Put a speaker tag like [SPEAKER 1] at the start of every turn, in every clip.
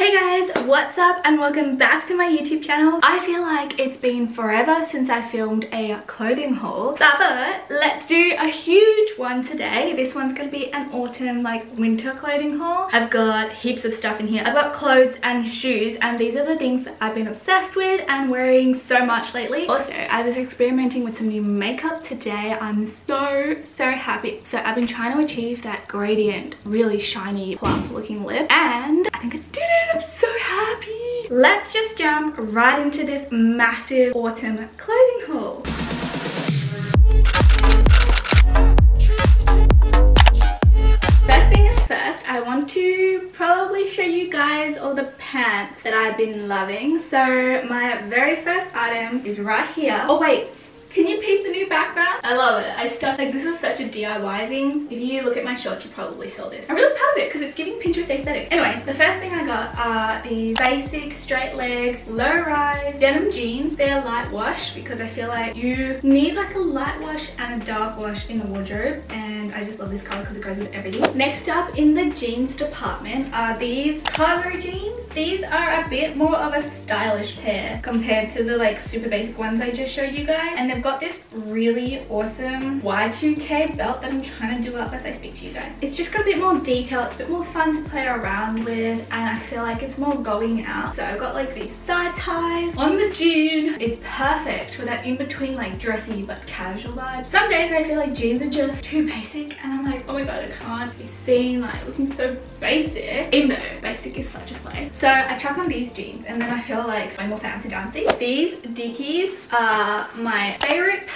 [SPEAKER 1] Hey guys, what's up and welcome back to my YouTube channel. I feel like it's been forever since I filmed a clothing haul, but let's do a huge one today. This one's gonna be an autumn like winter clothing haul. I've got heaps of stuff in here. I've got clothes and shoes and these are the things that I've been obsessed with and wearing so much lately. Also, I was experimenting with some new makeup today. I'm so, so happy. So I've been trying to achieve that gradient, really shiny, plump looking lip and I think I did it. Let's just jump right into this massive autumn clothing haul. First thing is first, I want to probably show you guys all the pants that I've been loving. So my very first item is right here. Oh wait, can you peep the new background? I love it. I stuff like this is such a DIY thing. If you look at my shorts, you probably saw this. I'm really proud of it because it's giving Pinterest aesthetic. Anyway, the first thing I got are these basic straight leg low rise denim jeans. They're light wash because I feel like you need like a light wash and a dark wash in the wardrobe and I just love this color because it goes with everything. Next up in the jeans department are these cargo jeans. These are a bit more of a stylish pair compared to the like super basic ones I just showed you guys and I've got this really awesome Y2K belt that I'm trying to do up as I speak to you guys. It's just got a bit more detail, it's a bit more fun to play around with and I feel like it's more going out. So I've got like these side ties on the jean. It's perfect for that in-between like dressy but casual vibe. Some days I feel like jeans are just too basic and I'm like, oh my god, I can't be seen like looking so basic. Even though basic is such a slang. So I chuck on these jeans and then I feel like I'm more fancy dancy. These Dickies are my favorite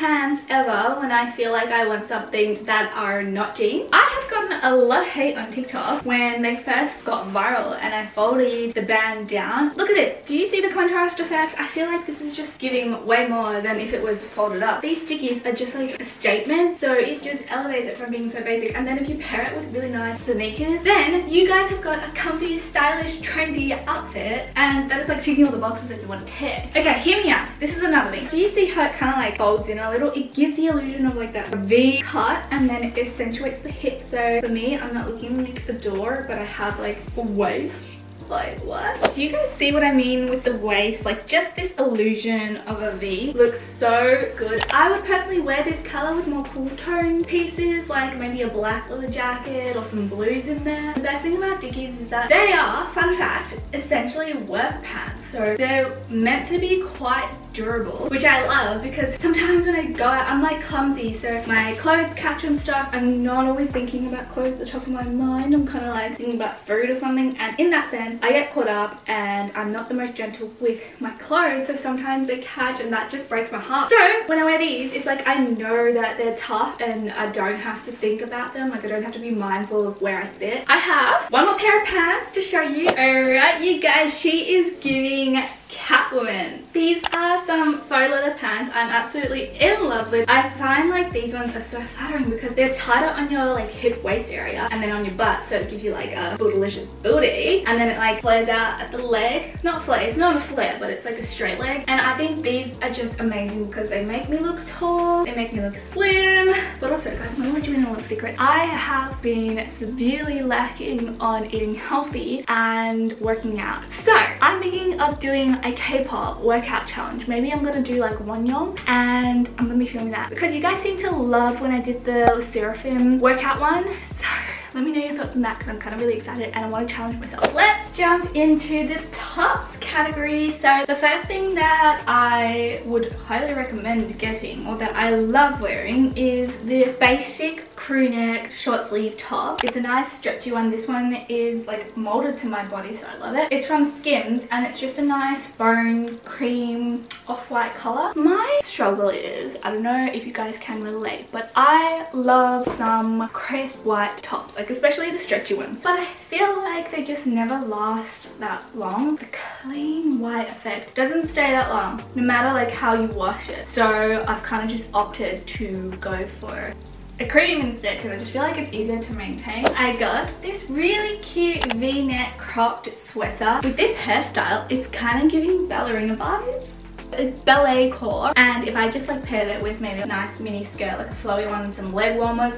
[SPEAKER 1] pants ever when I feel like I want something that are not jeans. I have gotten a lot of hate on TikTok when they first got viral and I folded the band down. Look at this. Do you see the contrast effect? I feel like this is just giving way more than if it was folded up. These Dickies are just like a statement. So it just elevates it from being so basic. And then if you pair it with really nice sneakers, then you guys have got a comfy, stylish, trendy outfit. And that is like ticking all the boxes that you want to tick. Okay, hear me out. This is another thing. Do you see how it kind of like folds in a little, it gives the illusion of like that V cut and then it accentuates the hip. So for me, I'm not looking like a door, but I have like a waist. Like what? Do you guys see what i mean with the waist? Like just this illusion of a v looks so good. I would personally wear this color with more cool tone pieces like maybe a black leather jacket or some blues in there. The best thing about dickies is that they are fun fact essentially work pants. So they're meant to be quite durable which i love because sometimes when i go out i'm like clumsy. So my clothes catch on stuff i'm not always thinking about clothes at the top of my mind. I'm kind of like thinking about food or something. And in that sense i get caught up and i'm not the most gentle with my clothes. So sometimes they catch and that just breaks my heart. So when i wear these it's like i know that they're tough and i don't have to think about them. Like i don't have to be mindful of where i sit. I have one more pair of pants to show you. All right you guys she is giving Catwoman. These are some faux leather pants I'm absolutely in love with. I find like these ones are so flattering because they're tighter on your like hip waist area and then on your butt so it gives you like a bootylicious booty and then it like flares out at the leg. Not flare, it's not a flare but it's like a straight leg and I think these are just amazing because they make me look tall, they make me look slim but also guys I'm gonna let you in a little secret. I have been severely lacking on eating healthy and working out. So I'm thinking of doing a K-pop workout challenge. Maybe I'm gonna do like Wonyoung and I'm gonna be filming that because you guys seem to love when I did the SSERAFIM workout one. So let me know your thoughts on that because I'm kind of really excited and I want to challenge myself. Let's jump into the tops category. So the first thing that I would highly recommend getting or that I love wearing is this basic crew neck short sleeve top. It's a nice stretchy one. This one is like molded to my body so I love it. It's from Skims and it's just a nice bone cream off-white color. My struggle is, I don't know if you guys can relate, but I love some crisp white tops like especially the stretchy ones but I feel like they just never last that long the clean white effect doesn't stay that long no matter like how you wash it so I've kind of just opted to go for a cream instead because I just feel like it's easier to maintain. I got this really cute v-neck cropped sweater. With this hairstyle, it's kind of giving ballerina vibes. It's ballet core and if I just like paired it with maybe a nice mini skirt, like a flowy one and some leg warmers,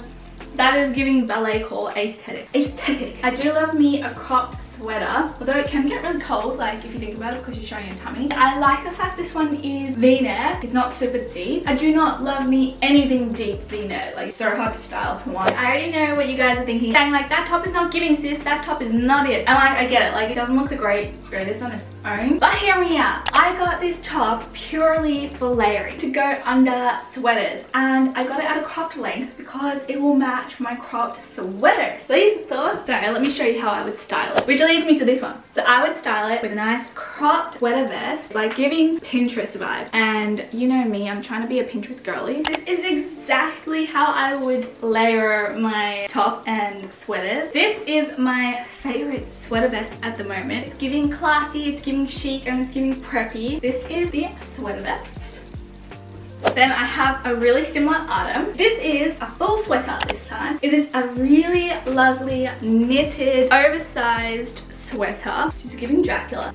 [SPEAKER 1] that is giving ballet core aesthetic. Aesthetic. I do love me a cropped sweater, although it can get really cold, like if you think about it, because you're showing your tummy. I like the fact this one is v-neck. It's not super deep. I do not love me anything deep v-neck. Like so hard to style for one. I already know what you guys are thinking. Saying like, that top is not giving sis, that top is not it. And like, I get it. Like it doesn't look the great. This on its own. But hear me out. I got this top purely for layering to go under sweaters. And I got it at a cropped length because it will match my cropped sweater. So you thought? So let me show you how I would style it. Which leads me to this one. So I would style it with a nice cropped sweater vest. Like giving Pinterest vibes. And you know me, I'm trying to be a Pinterest girly. This is exactly how I would layer my top and sweaters. This is my favorite sweater vest at the moment. It's giving classy, it's giving chic, and it's giving preppy. This is the sweater vest. Then I have a really similar item. This is a full sweater this time. It is a really lovely knitted, oversized sweater. She's giving Dracula.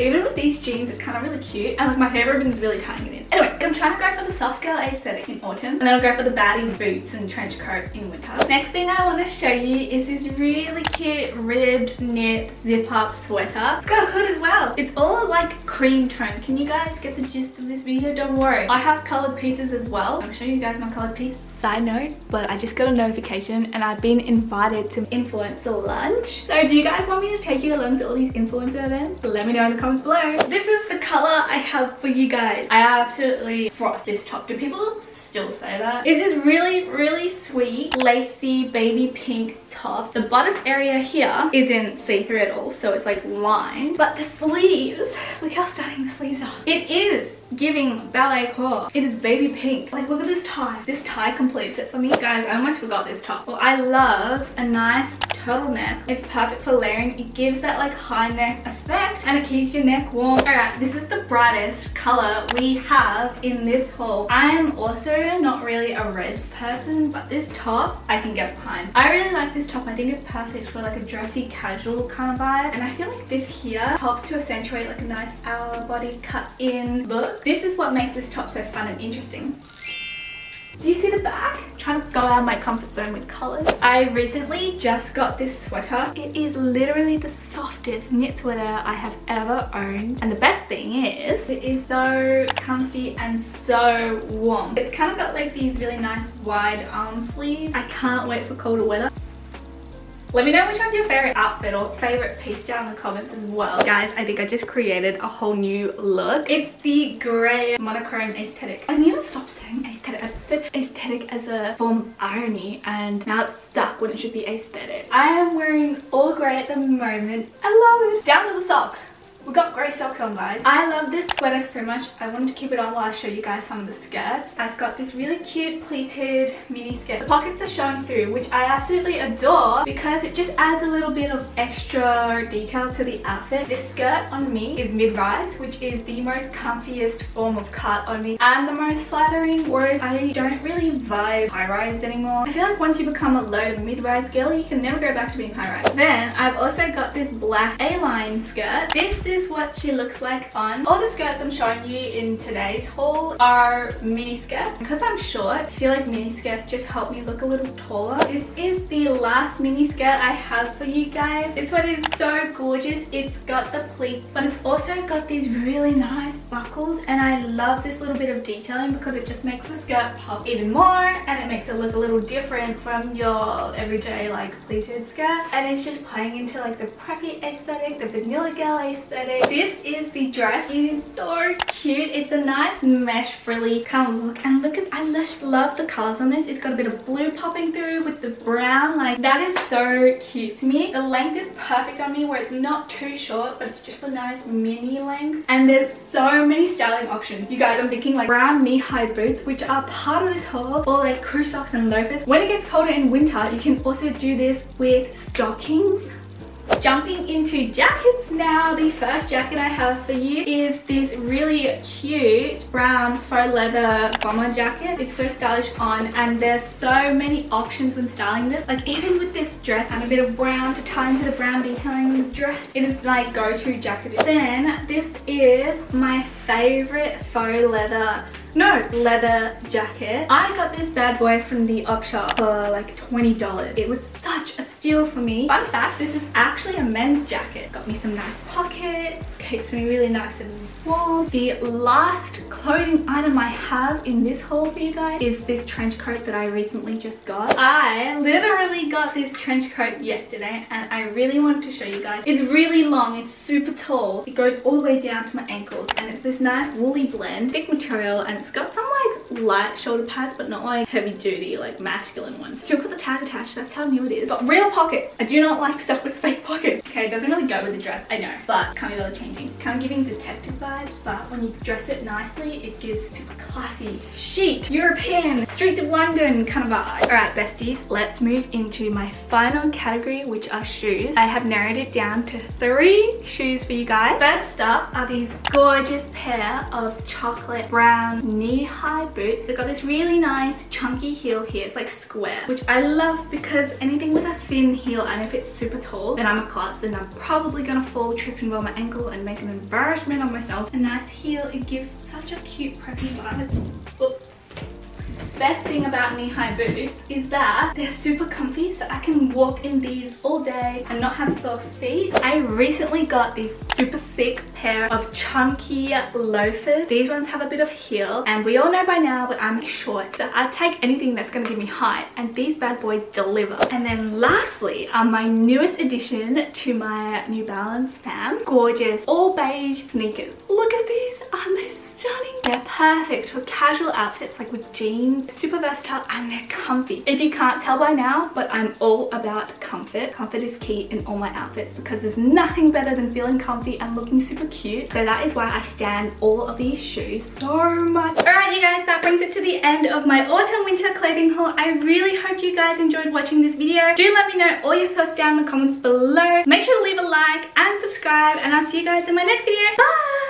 [SPEAKER 1] Even with these jeans, it's kind of really cute. And like my hair is really tying it in. Anyway, I'm trying to go for the soft girl aesthetic in autumn. And then I'll go for the baddie boots and trench coat in winter. Next thing I want to show you is this really cute ribbed knit zip up sweater. It's got a hood as well. It's all like cream tone. Can you guys get the gist of this video? Don't worry. I have colored pieces as well. I'm showing you guys my colored piece side note but i just got a notification and i've been invited to influencer lunch. So do you guys want me to take you along to all these influencer events? Let me know in the comments below. This is the color i have for you guys. I absolutely froth this top. Do people still say that. This really, really sweet, lacy, baby pink top. The bodice area here isn't see-through at all, so it's like lined. But the sleeves, look how stunning the sleeves are. It is giving ballet core. It is baby pink. Like look at this tie. This tie completes it for me. Guys, I almost forgot this top. Well, I love a nice turtleneck. It's perfect for layering. It gives that like high neck effect and it keeps your neck warm. Alright, this is the brightest color we have in this haul. I am also not really a reds person, but this top I can get behind. I really like this top. I think it's perfect for like a dressy casual kind of vibe. And I feel like this here helps to accentuate like a nice hour body cut in look. This is what makes this top so fun and interesting. Do you see the back? I'm trying to go out of my comfort zone with colors. I recently just got this sweater. It is literally the softest knit sweater I have ever owned. And the best thing is, it is so comfy and so warm. It's kind of got like these really nice wide arm sleeves. I can't wait for colder weather. Let me know which one's your favorite outfit or favorite piece down in the comments as well. Guys, I think I just created a whole new look. It's the grey monochrome aesthetic. I need to stop saying aesthetic. I said aesthetic as a form of irony and now it's stuck when it should be aesthetic. I am wearing all grey at the moment. I love it. Down to the socks. We got grey socks on guys. I love this sweater so much. I wanted to keep it on while I show you guys some of the skirts. I've got this really cute pleated mini skirt. The pockets are showing through which I absolutely adore because it just adds a little bit of extra detail to the outfit. This skirt on me is mid-rise which is the most comfiest form of cut on me and the most flattering whereas I don't really vibe high-rise anymore. I feel like once you become a low mid-rise girl you can never go back to being high-rise. Then I've also got this black A-line skirt. This is is what she looks like on. All the skirts I'm showing you in today's haul are mini skirts. Because I'm short, I feel like mini skirts just help me look a little taller. This is the last mini skirt I have for you guys. This one is so gorgeous. It's got the pleats, but it's also got these really nice buckles. And I love this little bit of detailing because it just makes the skirt pop even more and it makes it look a little different from your everyday like pleated skirt. And it's just playing into like the preppy aesthetic, the vanilla girl aesthetic this is the dress. It is so cute. It's a nice mesh frilly kind of look. And look at, I just love the colors on this. It's got a bit of blue popping through with the brown. Like that is so cute to me. The length is perfect on me where it's not too short, but it's just a nice mini length. And there's so many styling options. You guys, I'm thinking like brown knee-high boots, which are part of this haul, or like crew socks and loafers. When it gets colder in winter, you can also do this with stockings Jumping into jackets now, the first jacket I have for you is this really cute brown faux leather bomber jacket. It's so stylish on and there's so many options when styling this. Like even with this dress and a bit of brown to tie into the brown detailing dress, it is my go-to jacket. Then this is my favorite faux leather no leather jacket i got this bad boy from the op shop for like 20 dollars it was such such a steal for me. Fun fact, this is actually a men's jacket. Got me some nice pockets, keeps me really nice and warm. The last clothing item I have in this haul for you guys is this trench coat that I recently just got. I literally got this trench coat yesterday and I really wanted to show you guys. It's really long, it's super tall. It goes all the way down to my ankles and it's this nice woolly blend, thick material and it's got some like light shoulder pads but not like heavy duty like masculine ones. Still got the tag attached, that's how new it is. Got real pockets. I do not like stuff with fake pockets. Okay, it doesn't really go with the dress, I know, but can't be bothered changing. Kind of giving detective vibes, but when you dress it nicely, it gives super classy, chic, European, streets of London kind of vibe. All right, besties, let's move into my final category, which are shoes. I have narrowed it down to three shoes for you guys. First up are these gorgeous pair of chocolate brown knee-high boots. They've got this really nice chunky heel here. It's like square, which I love because anything with a thin heel and if it's super tall, then I'm a klutz and I'm probably gonna fall, trip and roll my ankle and make an embarrassment on myself. A nice heel, it gives such a cute preppy vibe best thing about knee-high boots is that they're super comfy so I can walk in these all day and not have sore feet. I recently got these super thick pair of chunky loafers. These ones have a bit of heel and we all know by now but I'm short so I take anything that's going to give me height and these bad boys deliver. And then lastly are my newest addition to my New Balance fam. Gorgeous all beige sneakers. Look at these. Aren't they stunning. They're perfect for casual outfits like with jeans, super versatile and they're comfy. If you can't tell by now, but I'm all about comfort. Comfort is key in all my outfits because there's nothing better than feeling comfy and looking super cute. So that is why I stand all of these shoes so much. Alright you guys, that brings it to the end of my autumn winter clothing haul. I really hope you guys enjoyed watching this video. Do let me know all your thoughts down in the comments below. Make sure to leave a like and subscribe and I'll see you guys in my next video. Bye!